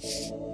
you